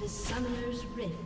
To Summoner's Rift.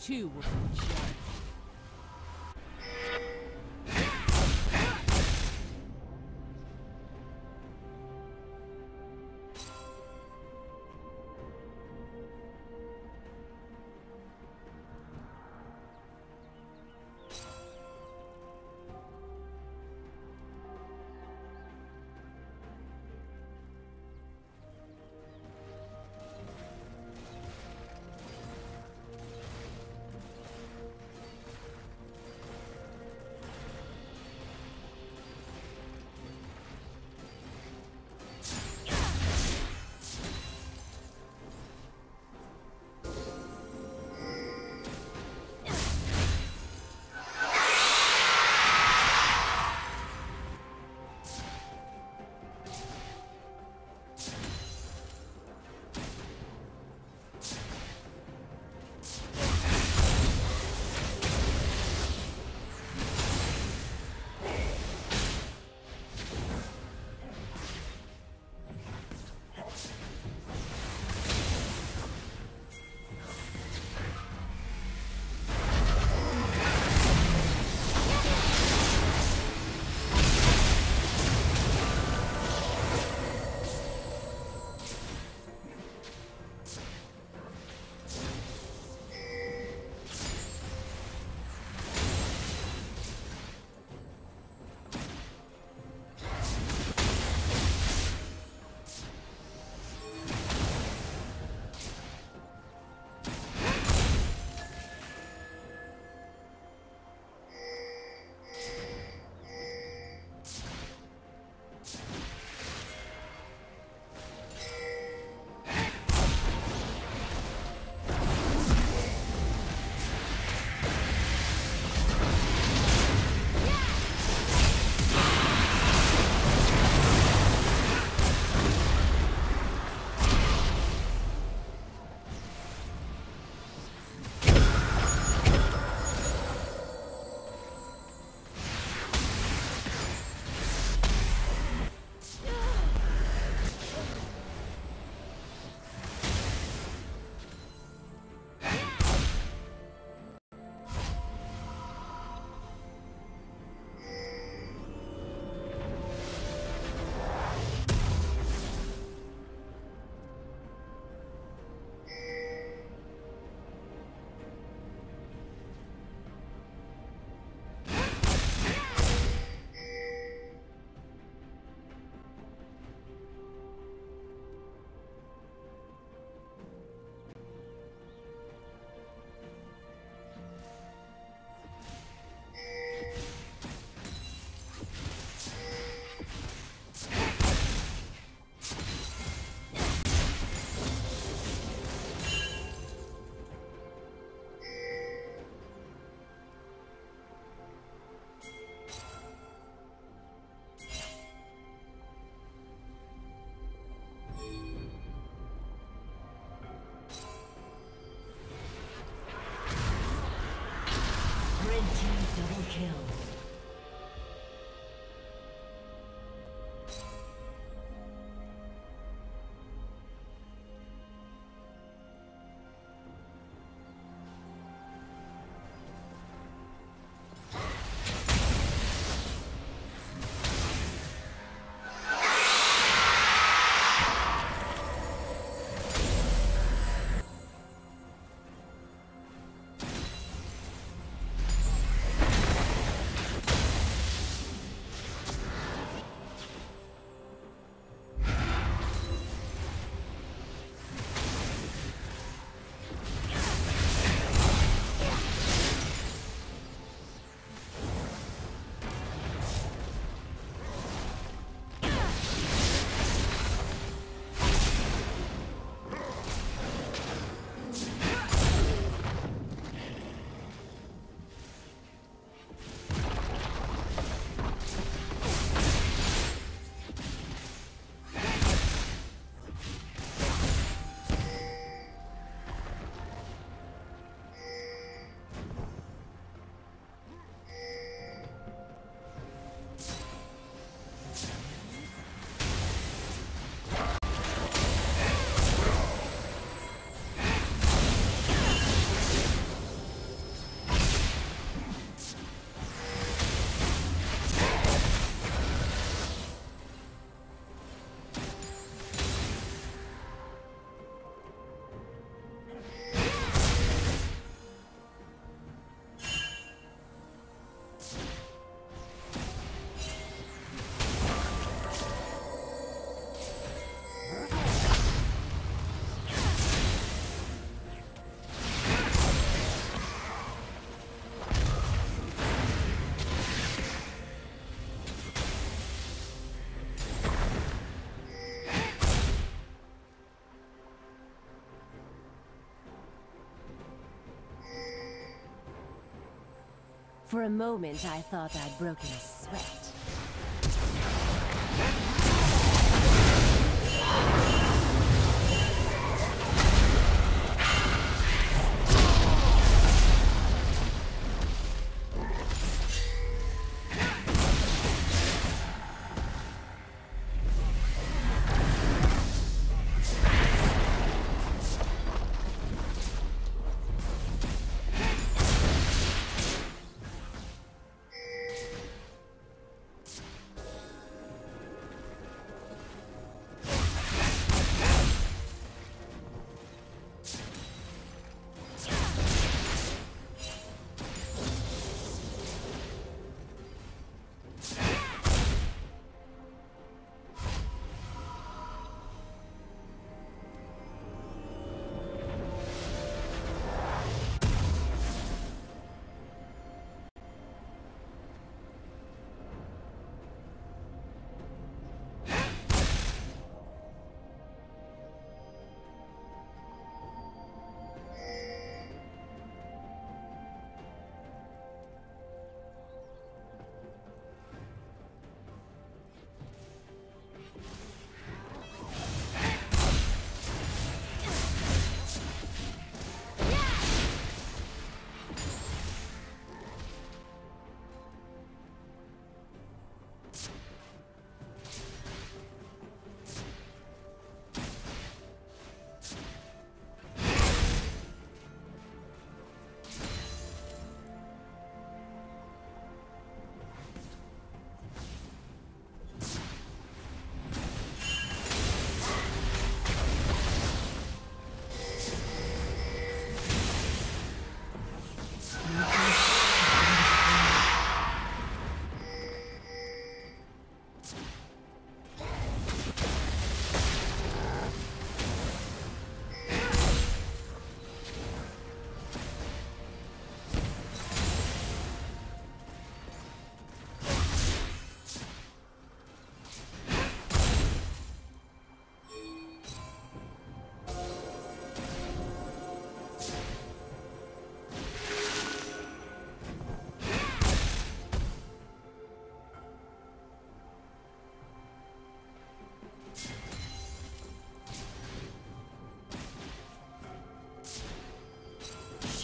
Too will be For a moment, I thought I'd broken a sweat.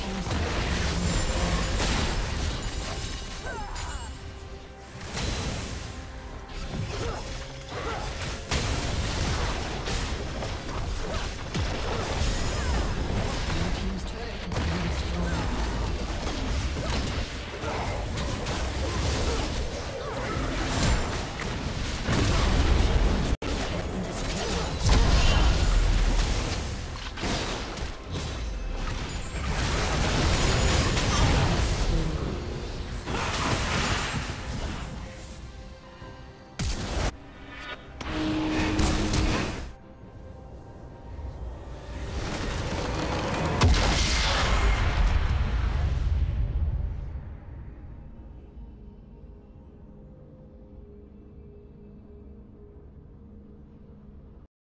team's turret.